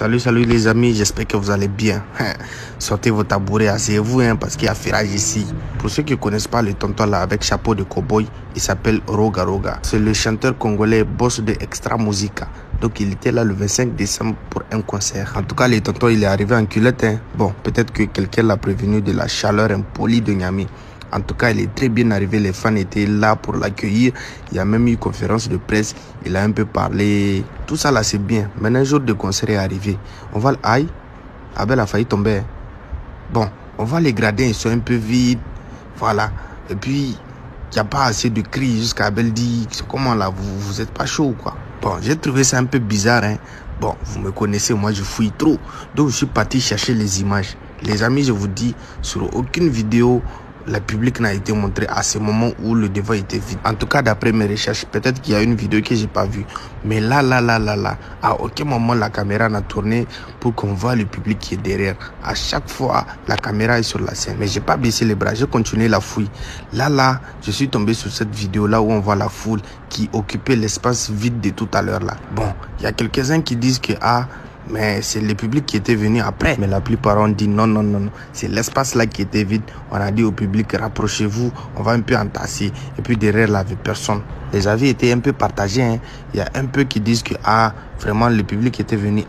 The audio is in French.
Salut, salut les amis, j'espère que vous allez bien. Sortez vos tabourets, asseyez-vous hein, parce qu'il y a ferrage ici. Pour ceux qui ne connaissent pas le tonton là avec chapeau de cowboy, il s'appelle Roga Roga. C'est le chanteur congolais boss de Extra Musica. Donc il était là le 25 décembre pour un concert. En tout cas, le tonton il est arrivé en culotte. Hein. Bon, peut-être que quelqu'un l'a prévenu de la chaleur impolie de Niamey. En tout cas, il est très bien arrivé. Les fans étaient là pour l'accueillir. Il y a même eu conférence de presse. Il a un peu parlé. Tout ça là, c'est bien. Maintenant, un jour de concert est arrivé. On va... Aïe, Abel a failli tomber. Bon, on va les gradins, ils sont un peu vides. Voilà. Et puis, il n'y a pas assez de cris jusqu'à Abel dit, comment là, vous, vous êtes pas chaud quoi? Bon, j'ai trouvé ça un peu bizarre. Hein. Bon, vous me connaissez, moi je fouille trop. Donc je suis parti chercher les images. Les amis, je vous dis, sur aucune vidéo, la public n'a été montré à ce moment où le devant était vide. En tout cas, d'après mes recherches, peut-être qu'il y a une vidéo que j'ai pas vue. Mais là, là, là, là, là, à aucun moment la caméra n'a tourné pour qu'on voit le public qui est derrière. À chaque fois, la caméra est sur la scène. Mais j'ai pas baissé les bras, j'ai continué la fouille. Là, là, je suis tombé sur cette vidéo là où on voit la foule qui occupait l'espace vide de tout à l'heure là. Bon, il y a quelques-uns qui disent que, ah, mais c'est le public qui était venu après. Mais la plupart ont dit non, non, non, non. C'est l'espace là qui était vide. On a dit au public, rapprochez-vous, on va un peu entasser. Et puis derrière, il n'y avait personne. Les avis étaient un peu partagés. Hein. Il y a un peu qui disent que, ah, vraiment, le public était venu